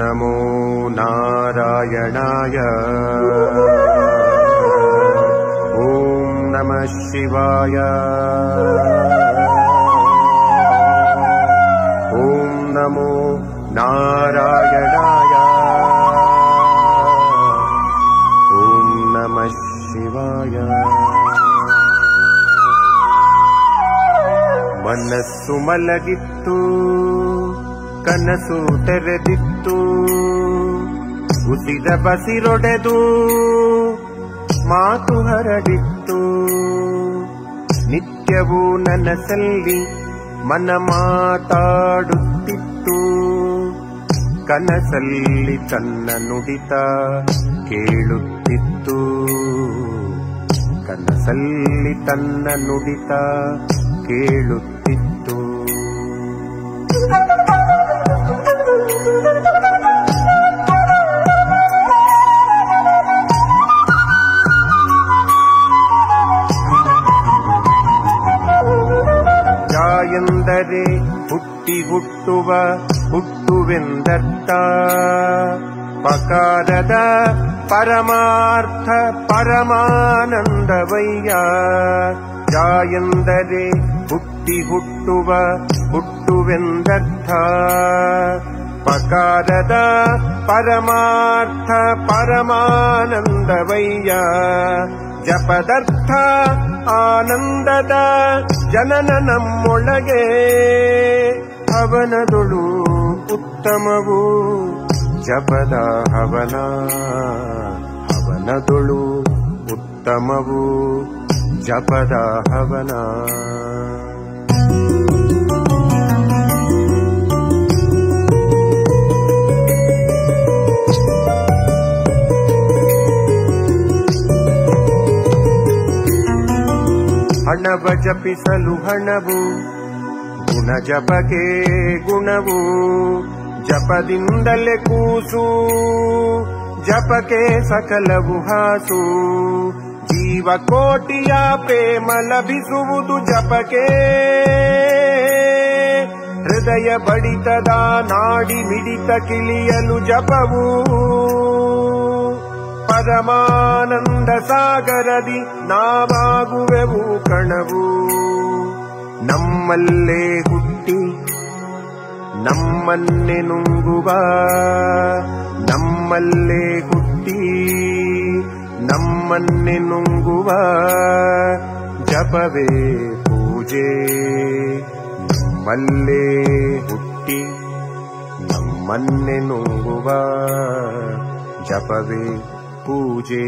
नमो नारायणाय। ॐ नमः शिवाय। ॐ नमो नारायणाय। ॐ नमः शिवाय। मनस्सु मलगितु ಕನಸು ತೆರೆದಿತ್ತು. ಉಸಿದ ಬಸಿರೊಡೆದು ಮಾತು ಹರಡಿತ್ತು. ನಿತ್ಯವೂ ನನಸಲ್ಲಿ ಮನ ಮಾತಾಡುತ್ತಿತ್ತು. ಕನಸಲ್ಲಿ ತನ್ನ ನುಡಿತ ಕೇಳುತ್ತಿತ್ತು. ಕನಸಲ್ಲಿ ತನ್ನ ನುಡಿತ ಕೇಳುತ್ತಿತ್ತು. ಹುಟ್ಟಿ ಹುಟ್ಟುವ ಹುಟ್ಟುವೆಂದರ್ಥ. ಪಕಾರದ ಪರಮಾರ್ಥ ಪರಮಾನಂದವಯ್ಯ. ಜಾಯಂದರೆ ಹುಟ್ಟಿ ಹುಟ್ಟುವ ಹುಟ್ಟುವೆಂದರ್ಥ. ಪಕಾರದ ಪರಮಾರ್ಥ ಪರಮಾನಂದವಯ್ಯ. ಜಪದರ್ಥ ಆನಂದದ ಜನನ ನಮ್ಮೊಳಗೆ. ಹವನದೊಳು ಉತ್ತಮವು ಜಪದ ಹವನ. ಹವನದೊಳು ಉತ್ತಮವು ಜಪದ ಹವನ. ಹಣವ ಜಪಿಸಲು ಹಣವು, ಗುಣ ಜಪಗೆ ಗುಣವು, ಜಪದಿಂದಲೇ ಕೂಸು, ಜಪಕ್ಕೆ ಸಕಲವು ಹಾಸು. ಜೀವಕೋಟಿಯ ಪ್ರೇಮ ಲಭಿಸುವುದು ಜಪಕ್ಕೆ. ಹೃದಯ ಬಡಿತದ ನಾಡಿ ಮಿಡಿತ ಕಿಳಿಯಲು ಜಪವು. ಪರಮಾನಂದ ಸಾಗರದಿ ನಾವಾಗುವೆವು ಕಣವು. ನಮ್ಮಲ್ಲೇ ಹುಟ್ಟಿ, ನಮ್ಮನ್ನೇ ನುಂಗುವ. ನಮ್ಮಲ್ಲೇ ಹುಟ್ಟಿ, ನಮ್ಮನ್ನೇ ನುಂಗುವ. ಜಪವೇ ಪೂಜೆ, ನಮ್ಮಲ್ಲೇ ಹುಟ್ಟಿ, ನಮ್ಮನ್ನೇ ನುಂಗುವ. ಜಪವೇ ಪೂಜೆ